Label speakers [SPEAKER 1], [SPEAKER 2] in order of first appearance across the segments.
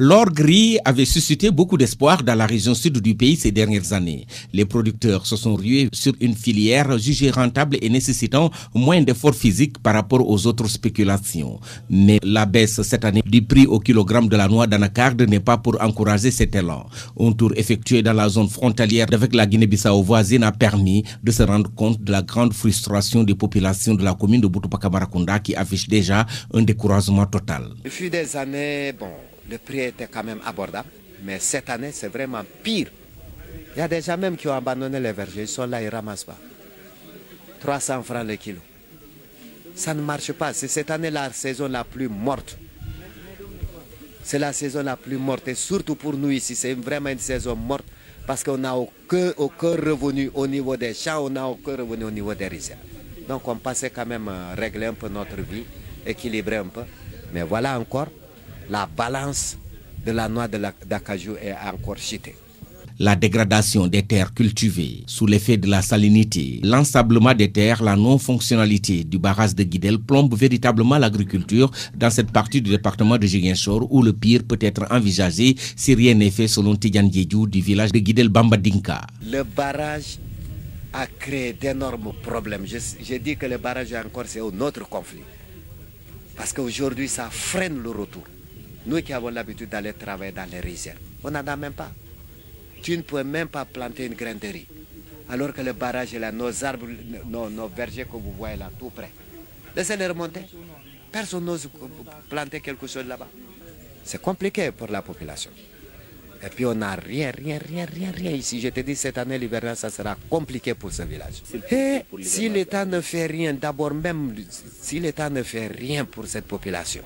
[SPEAKER 1] L'or gris avait suscité beaucoup d'espoir dans la région sud du pays ces dernières années. Les producteurs se sont rués sur une filière jugée rentable et nécessitant moins d'efforts physiques par rapport aux autres spéculations. Mais la baisse cette année du prix au kilogramme de la noix d'anacarde n'est pas pour encourager cet élan. Un tour effectué dans la zone frontalière avec la Guinée-Bissau voisine a permis de se rendre compte de la grande frustration des populations de la commune de Boutoupa-Kamarakunda qui affiche déjà un découragement total.
[SPEAKER 2] Depuis des années, bon, le prix était quand même abordable, mais cette année, c'est vraiment pire. Il y a des gens même qui ont abandonné les vergers, ils sont là, ils ne ramassent pas. 300 francs le kilo. Ça ne marche pas. C'est cette année la saison la plus morte. C'est la saison la plus morte. Et surtout pour nous ici, c'est vraiment une saison morte parce qu'on n'a aucun, revenu au niveau des champs, on n'a aucun revenu au niveau des rizières. Donc on passait quand même à régler un peu notre vie, équilibrer un peu. Mais voilà encore, la balance de la noix d'acajou est encore chitée.
[SPEAKER 1] La dégradation des terres cultivées sous l'effet de la salinité, l'ensablement des terres, la non-fonctionnalité du barrage de Guidel plombe véritablement l'agriculture dans cette partie du département de Jiguenchor où le pire peut être envisagé si rien n'est fait selon Tidjan Djedjou du village de Guidel Bambadinka.
[SPEAKER 2] Le barrage a créé d'énormes problèmes. Je, je, dis que le barrage encore c'est un autre conflit. Parce qu'aujourd'hui ça freine le retour. Nous qui avons l'habitude d'aller travailler dans les rizières, on n'en a même pas. Tu ne peux même pas planter une graine de riz. Alors que le barrage est là, nos arbres, nos, nos vergers que vous voyez là, tout près. Laissez-les remonter. Personne n'ose planter quelque chose là-bas. C'est compliqué pour la population. Et puis on n'a rien, rien, rien, rien, rien ici. Je te dis, cette année, l'hivernage, ça sera compliqué pour ce village. Et si l'État ne fait rien, d'abord même, si l'État ne fait rien pour cette population,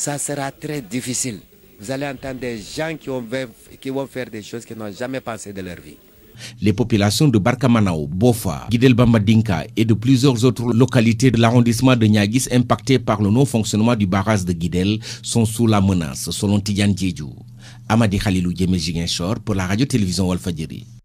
[SPEAKER 2] ça sera très difficile. Vous allez entendre des gens qui, ont, qui vont faire des choses qu'ils n'ont jamais pensé de leur vie.
[SPEAKER 1] Les populations de Barkamanao, Bofa, Guidel Bambadinka et de plusieurs autres localités de l'arrondissement de Niagis impactées par le non-fonctionnement du barrage de Guidel sont sous la menace, selon Tidiane Djedjou. Amadi Khalilou Djemé pour la radio-télévision Walfadjiri.